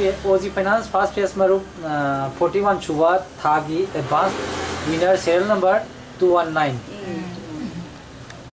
ओजी finance fast face मरुप forty one सुबह थागी advance winner cell number two one nine